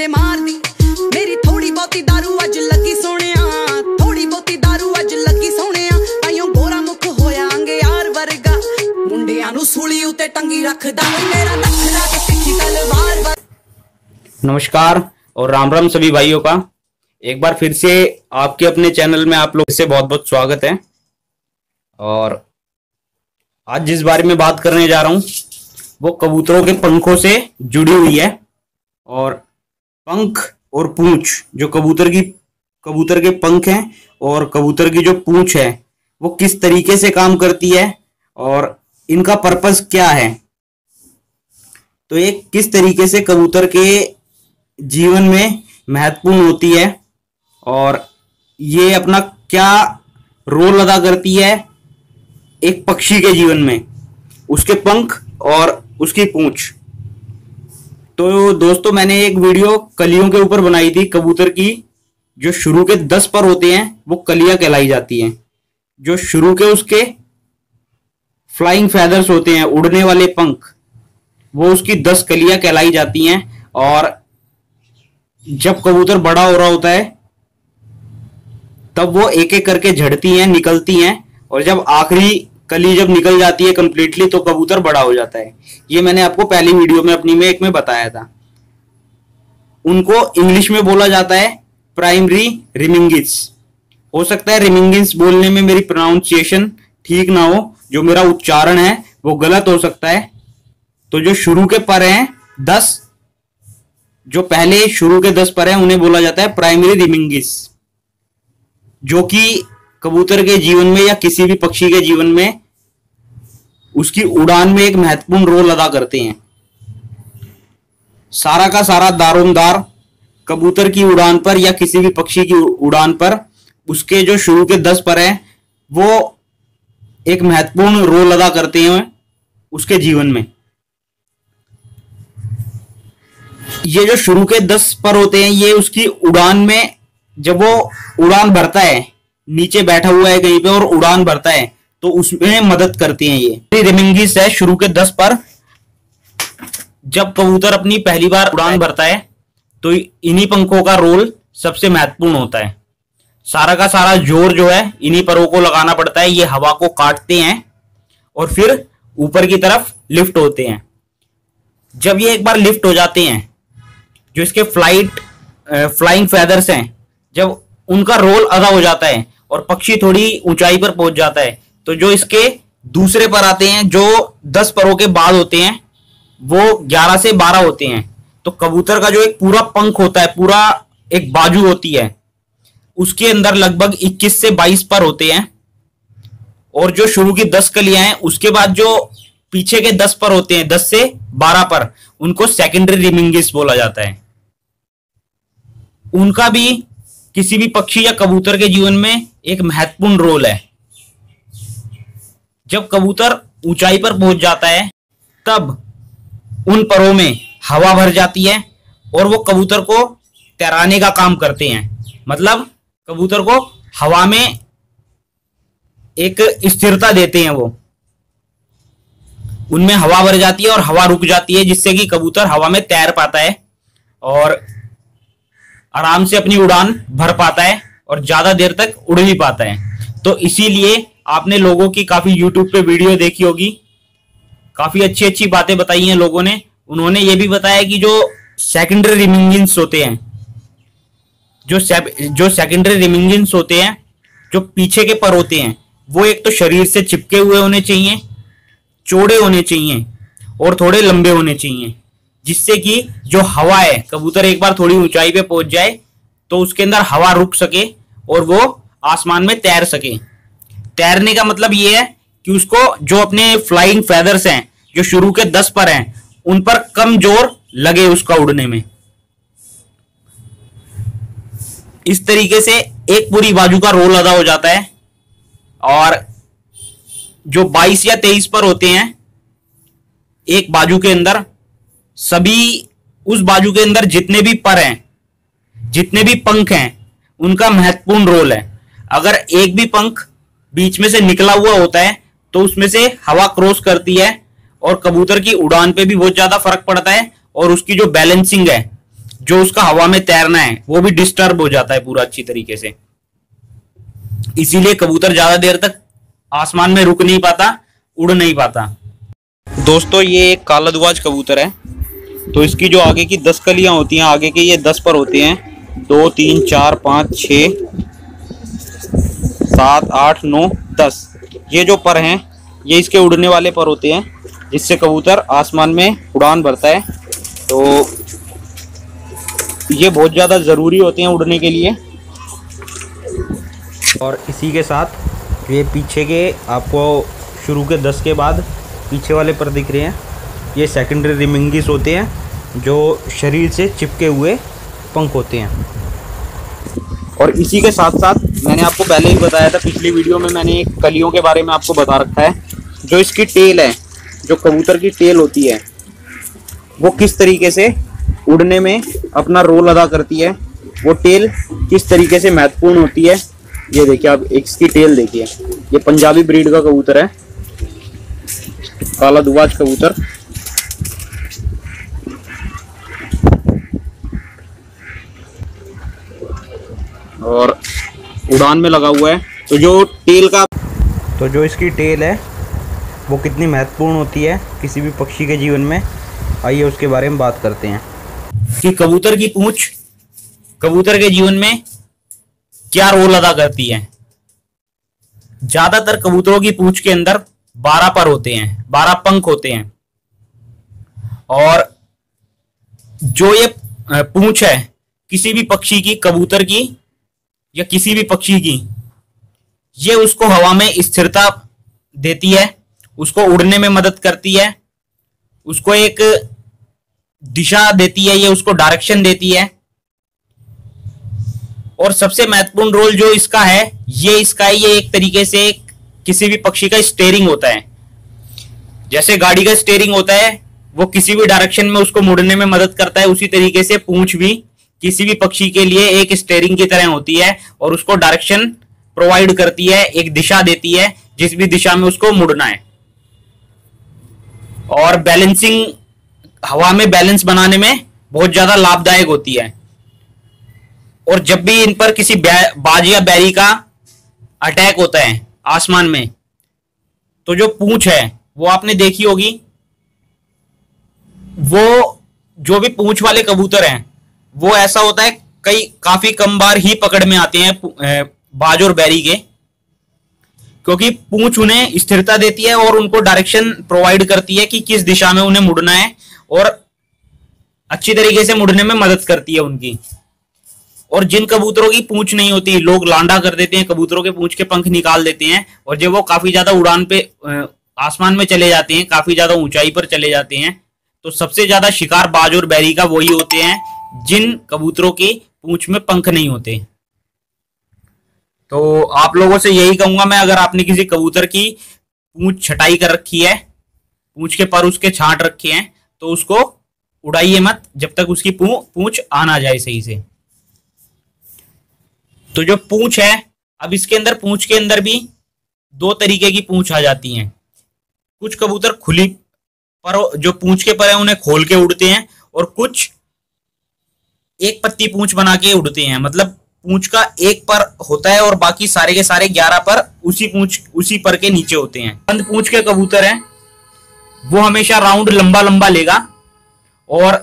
ਮੁੰਡੇ ਮਾਰਦੀ ਮੇਰੀ ਥੋੜੀ ਬਹੁਤੀ दारू ਅੱਜ ਲੱਗੀ ਸੋਹਣਿਆ ਥੋੜੀ ਬਹੁਤੀ दारू ਅੱਜ ਲੱਗੀ ਸੋਹਣਿਆ ਆਇਓ ਗੋਰਾ ਮੁਖ ਹੋਇਆਂਗੇ ਯਾਰ ਵਰਗਾ ਮੁੰਡਿਆਂ ਨੂੰ ਸੂਲੀ ਉਤੇ ਟੰਗੀ ਰੱਖਦਾ ਓਏ ਮੇਰਾ ਨਖਰਾ ਕੇ ਤਿੱਖੀ ਤਲਵਾਰ ਵਰ- नमस्कार और राम राम सभी भाइयों का एक बार फिर से आपके अपने चैनल में आप लोग से बहुत बहुत स्वागत है और आज जिस बारे में बात करने जा रहा हूं वो कबूतरों के पंखों से जुड़ी हुई है और पंख और पूंछ, जो कबूतर की, कबूतर के पंख हैं और कबूतर की जो पूंछ है, वो किस तरीके से काम करती है और इनका पर्पस क्या है? तो ये किस तरीके से कबूतर के जीवन में महत्वपूर्ण होती है और ये अपना क्या रोल अदा करती है एक पक्षी के जीवन में? उसके पंख और उसकी पूंछ। तो दोस्तों, मैंने एक वीडियो कलियों के ऊपर बनाई थी, कबूतर की। जो शुरू के दस पर होते हैं, वो कलिया कहलाई जाती हैं। जो शुरू के उसके फ्लाइंग फैदर्स होते हैं, उड़ने वाले पंख, वो उसकी दस कलिया कहलाई जाती हैं। और जब कबूतर बड़ा हो रहा होता है, तब वो एक एक करके झड़ती हैं, निकलती हैं। और जब आखिरी कली जब निकल जाती है कंप्लीटली तो कबूतर बड़ा हो जाता है। ये मैंने आपको पहली वीडियो में अपनी में एक में बताया था। उनको इंग्लिश में बोला जाता है प्राइमरी रिमिंगिस हो सकता है रिमिंगिस बोलने में मेरी प्रोनाउंसिएशन ठीक ना हो, जो मेरा उच्चारण है, वो गलत हो सकता है। तो जो शुरू के पर हैं, दस, जो पहले शुरू के दस पर हैं, उन्हें बोला जाता है प्राइमरी रिमिंगिस जो कि कबूतर के जीवन में या किसी भी पक्षी के जीवन में उसकी उड़ान में एक महत्वपूर्ण रोल अदा करते हैं। सारा का सारा दारोमदार कबूतर की उड़ान पर या किसी भी पक्षी की उड़ान पर उसके जो शुरू के दस पर हैं, वो एक महत्वपूर्ण रोल अदा करते हैं उसके जीवन में। ये जो शुरू के दस पर होते हैं, ये उसकी उड़ान में जब वो उड़ान भरता है नीचे बैठा हुआ है कहीं पे और उड़ान भरता है तो उसमें मदद करती हैं ये। रिमिंगिस है, शुरू के दस पर। जब कबूतर अपनी पहली बार उड़ान भरता है तो इन्हीं पंखों का रोल सबसे महत्वपूर्ण होता है। सारा का सारा ज़ोर जो है, इन्हीं परों को लगाना पड़ता है, ये हवा को काटते हैं और फिर ऊपर की तरफ़ लिफ्ट होते हैं। जब ये एक बार लिफ्ट हो जाते हैं, जो इसके फ़्लाइट फ्लाइंग फेदर्स हैं, जब उनका रोल अदा हो जाता है और पक्षी थोड़ी ऊंचाई पर पहुँच जाता है। तो जो इसके दूसरे पर आते हैं, जो दस परों के बाद होते हैं, वो ग्यारह से बारह होते हैं। तो कबूतर का जो एक पूरा पंख होता है, पूरा एक बाजू होती है, उसके अंदर लगभग 21 से 22 पर होते हैं। और जो शुरू की 10 कलियाँ हैं, उसके बाद जो पीछे के 10 पर होते हैं 10 से 12 पर, उनको सेकेंडरी रिमिंगिस बोला जाता है। उनका भी किसी भी पक्षी या कबूतर के जीवन में एक महत्वपूर्ण रोल है। जब कबूतर ऊंचाई पर पहुँच जाता है, तब उन परों में हवा भर जाती है और वो कबूतर को तैराने का काम करते हैं। मतलब कबूतर को हवा में एक स्थिरता देते हैं वो। उनमें हवा भर जाती है और हवा रुक जाती है, जिससे कि कबूतर हवा में तैर पाता है और आराम से अपनी उड़ान भर पाता है और ज़्यादा देर तक उड़ भी पाता है। तो इसीलिए आपने लोगों की काफ़ी यूट्यूब पे वीडियो देखी होगी। काफ़ी अच्छी अच्छी बातें बताई हैं लोगों ने। उन्होंने ये भी बताया कि जो सेकेंडरी रिमिंगिंस होते हैं, जो जो सेकेंडरी रिमिंगिंस होते हैं, जो पीछे के पर होते हैं, वो एक तो शरीर से चिपके हुए होने चाहिए, चौड़े होने चाहिए और थोड़े लंबे होने चाहिए। जिससे कि जो हवा है, कबूतर एक बार थोड़ी ऊंचाई पे पहुँच जाए तो उसके अंदर हवा रुक सके और वो आसमान में तैर सके। तैरने का मतलब ये है कि उसको जो अपने फ्लाइंग फेदर्स हैं, जो शुरू के दस पर हैं, उन पर कम ज़ोर लगे उसका उड़ने में। इस तरीके से एक पूरी बाजू का रोल अदा हो जाता है और जो 22 या 23 पर होते हैं, एक बाजू के अंदर सभी उस बाजू के अंदर जितने भी पर हैं, जितने भी पंख हैं, उनका महत्वपूर्ण रोल है। अगर एक भी पंख बीच में से निकला हुआ होता है तो उसमें से हवा क्रॉस करती है और कबूतर की उड़ान पे भी बहुत ज़्यादा फ़र्क पड़ता है और उसकी जो बैलेंसिंग है, जो उसका हवा में तैरना है, वो भी डिस्टर्ब हो जाता है पूरा अच्छी तरीके से। इसीलिए कबूतर ज़्यादा देर तक आसमान में रुक नहीं पाता, उड़ नहीं पाता। दोस्तों, ये एक काला कबूतर है। तो इसकी जो आगे की दस कलियाँ होती हैं, आगे के ये दस पर होते हैं। दो, तीन, चार, पाँच छ सात, आठ, नौ, दस। ये जो पर हैं, ये इसके उड़ने वाले पर होते हैं, जिससे कबूतर आसमान में उड़ान भरता है। तो ये बहुत ज़्यादा ज़रूरी होते हैं उड़ने के लिए। और इसी के साथ ये पीछे के, आपको शुरू के दस के बाद पीछे वाले पर दिख रहे हैं। ये सेकेंडरी रिमिंगिस होते हैं, जो शरीर से चिपके हुए पंख होते हैं। और इसी के साथ साथ मैंने आपको पहले ही बताया था, पिछली वीडियो में मैंने एक कलियों के बारे में आपको बता रखा है, जो इसकी टेल है, जो कबूतर की टेल होती है, वो किस तरीके से उड़ने में अपना रोल अदा करती है, वो टेल किस तरीके से महत्वपूर्ण होती है, ये देखिए आप इसकी टेल देखिए, ये पंजाबी ब्रीड का कबूतर है, काला दुबाज कबूतर। और उड़ान में लगा हुआ है। तो जो टेल का तो जो इसकी टेल है वो कितनी महत्वपूर्ण होती है किसी भी पक्षी के जीवन में आइए उसके बारे में बात करते हैं। कि कबूतर की पूंछ कबूतर के जीवन में क्या रोल अदा करती है? ज़्यादातर कबूतरों की पूंछ के अंदर बारह पर होते हैं बारह पंख होते हैं। और जो ये पूंछ है किसी भी पक्षी की कबूतर की या किसी भी पक्षी की, ये उसको हवा में स्थिरता देती है, उसको उड़ने में मदद करती है, उसको एक दिशा देती है, ये उसको डायरेक्शन देती है। और सबसे महत्वपूर्ण रोल जो इसका है, ये इसका ये एक तरीके से किसी भी पक्षी का स्टेयरिंग होता है। जैसे गाड़ी का स्टेयरिंग होता है, वो किसी भी डायरेक्शन में उसको मुड़ने में मदद करता है, उसी तरीके से पूंछ भी किसी भी पक्षी के लिए एक स्टेयरिंग की तरह होती है और उसको डायरेक्शन प्रोवाइड करती है, एक दिशा देती है, जिस भी दिशा में उसको मुड़ना है। और बैलेंसिंग हवा में बैलेंस बनाने में बहुत ज़्यादा लाभदायक होती है। और जब भी इन पर किसी बाज या बैरी का अटैक होता है, आसमान में तो जो पूंछ है, वो आपने देखी होगी, वो जो भी पूंछ वाले कबूतर हैं वो ऐसा होता है, कई, काफ़ी कम बार ही पकड़ में आते हैं बाज और बैरी के, क्योंकि पूंछ उन्हें स्थिरता देती है और उनको डायरेक्शन प्रोवाइड करती है कि किस दिशा में उन्हें मुड़ना है और अच्छी तरीके से मुड़ने में मदद करती है उनकी। और जिन कबूतरों की पूंछ नहीं होती, लोग लांडा कर देते हैं, कबूतरों के पूंछ के पंख निकाल देते हैं और जब वो काफ़ी ज़्यादा उड़ान पे आसमान में चले जाते हैं, काफ़ी ज़्यादा ऊंचाई पर चले जाते हैं तो सबसे ज़्यादा शिकार बाज और बैरी का वही होते हैं जिन कबूतरों की पूंछ में पंख नहीं होते। तो आप लोगों से यही कहूँगा मैं, अगर आपने किसी कबूतर की पूंछ छटाई कर रखी है, पूंछ के पर उसके छांट रखे हैं तो उसको उड़ाइए मत जब तक उसकी पूंछ आ ना जाए सही से। तो जो पूंछ है, अब इसके अंदर, पूंछ के अंदर भी दो तरीके की पूंछ आ जाती हैं। कुछ कबूतर खुली पर, जो पूंछ के पर है, उन्हें खोल के उड़ते हैं, और कुछ एक पत्ती पूंछ बना के उड़ते हैं। मतलब पूंछ का एक पर होता है और बाकी सारे के सारे ग्यारह पर उसी पूंछ, उसी पर के नीचे होते हैं। बंद पूंछ के कबूतर हैं। वो हमेशा राउंड लंबा लंबा लेगा और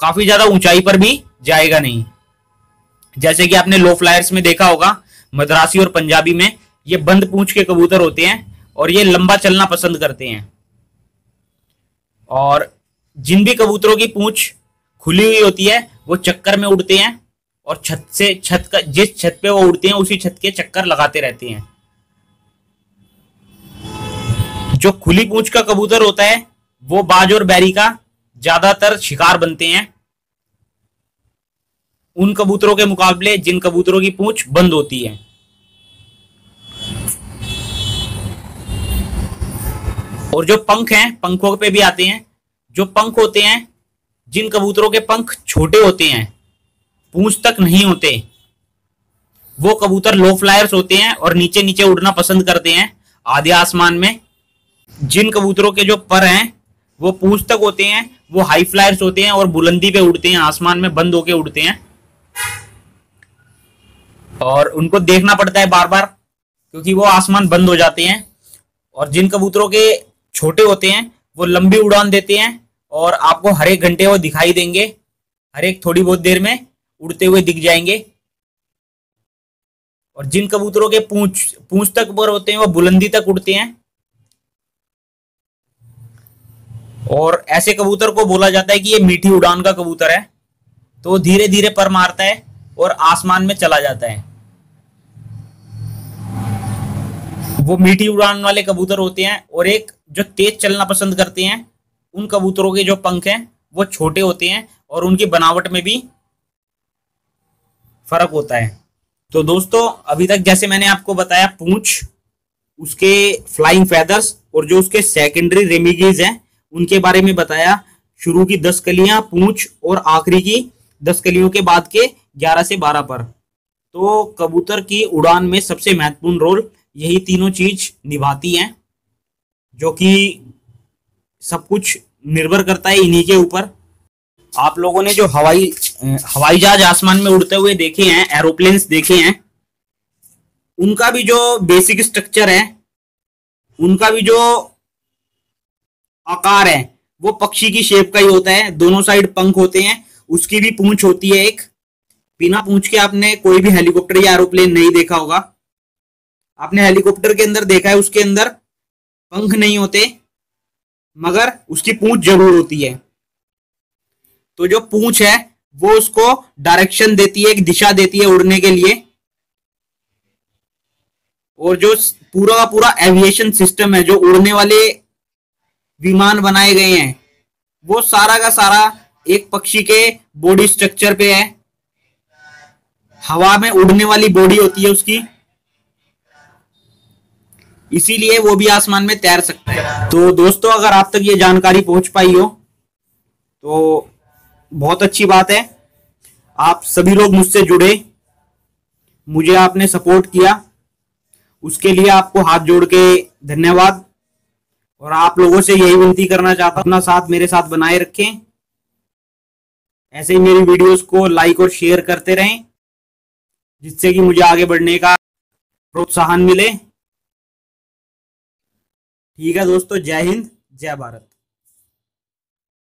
काफ़ी ज़्यादा ऊंचाई पर भी जाएगा नहीं। जैसे कि आपने लो फ्लायर्स में देखा होगा, मद्रासी और पंजाबी में ये बंद पूंछ के कबूतर होते हैं और ये लंबा चलना पसंद करते हैं। और जिन भी कबूतरों की पूंछ खुली हुई होती है वो चक्कर में उड़ते हैं और छत से, छत का, जिस छत पे वो उड़ते हैं, उसी छत के चक्कर लगाते रहते हैं। जो खुली पूंछ का कबूतर होता है, वो बाज और बैरी का ज़्यादातर शिकार बनते हैं। उन कबूतरों के मुकाबले, जिन कबूतरों की पूंछ बंद होती है। और जो पंख हैं, पंखों पे भी आते हैं। जो पंख होते हैं जिन कबूतरों के पंख छोटे होते हैं, पूंछ तक नहीं होते, वो कबूतर लो फ्लायर्स होते हैं और नीचे नीचे उड़ना पसंद करते हैं आधे आसमान में। जिन कबूतरों के जो पर हैं, वो पूंछ तक होते हैं, वो हाई फ्लायर्स होते हैं और बुलंदी पे उड़ते हैं, आसमान में बंद होके उड़ते हैं। और उनको देखना पड़ता है बार बार क्योंकि वो आसमान बंद हो जाते हैं। और जिन कबूतरों के छोटे होते हैं, वो लंबी उड़ान देते हैं और आपको हर एक घंटे वो दिखाई देंगे। हर एक थोड़ी बहुत देर में उड़ते हुए दिख जाएँगे। और जिन कबूतरों के पूंछ पूंछ तक ऊपर होते हैं, वो बुलंदी तक उड़ते हैं। और ऐसे कबूतर को बोला जाता है कि ये मीठी उड़ान का कबूतर है। तो धीरे धीरे पर मारता है और आसमान में चला जाता है। वो मीठी उड़ान वाले कबूतर होते हैं और एक जो तेज चलना पसंद करते हैं उन कबूतरों के जो पंख हैं, वो छोटे होते हैं और उनकी बनावट में भी फ़र्क होता है। तो दोस्तों, अभी तक जैसे मैंने आपको बताया पूंछ, उसके फ्लाइंग फेदर्स और जो उसके सेकेंडरी रेमिगीज हैं, उनके बारे में बताया। शुरू की दस कलियाँ पूंछ और आखिरी की दस कलियों के बाद के ग्यारह से बारह पर। तो कबूतर की उड़ान में सबसे महत्वपूर्ण रोल यही तीनों चीज़ निभाती हैं, जो कि सब कुछ निर्भर करता है इन्हीं के ऊपर। आप लोगों ने जो हवाई हवाई जहाज़ आसमान में उड़ते हुए देखे हैं एरोप्लेन्स देखे हैं, उनका भी जो बेसिक स्ट्रक्चर है, उनका भी जो आकार है, वो पक्षी की शेप का ही होता है। दोनों साइड पंख होते हैं, उसकी भी पूंछ होती है एक। बिना पूंछ के आपने कोई भी हेलीकॉप्टर या एरोप्लेन नहीं देखा होगा। आपने हेलीकॉप्टर के अंदर देखा है, उसके अंदर पंख नहीं होते। मगर उसकी पूंछ ज़रूर होती है। तो जो पूंछ है, वो उसको डायरेक्शन देती है, एक दिशा देती है उड़ने के लिए। और जो पूरा का पूरा एविएशन सिस्टम है, जो उड़ने वाले विमान बनाए गए हैं, वो सारा का सारा एक पक्षी के बॉडी स्ट्रक्चर पे है। हवा में उड़ने वाली बॉडी होती है उसकी। इसीलिए वो भी आसमान में तैर सकता है। तो दोस्तों, अगर आप तक ये जानकारी पहुँच पाई हो तो बहुत अच्छी बात है। आप सभी लोग मुझसे जुड़े। मुझे आपने सपोर्ट किया। उसके लिए आपको हाथ जोड़ के धन्यवाद। और आप लोगों से यही विनती करना चाहता हूँ, अपना साथ मेरे साथ बनाए रखें। ऐसे ही मेरी वीडियोस को लाइक और शेयर करते रहें, जिससे कि मुझे आगे बढ़ने का प्रोत्साहन मिले। ठीक है दोस्तों जय हिंद जय भारत।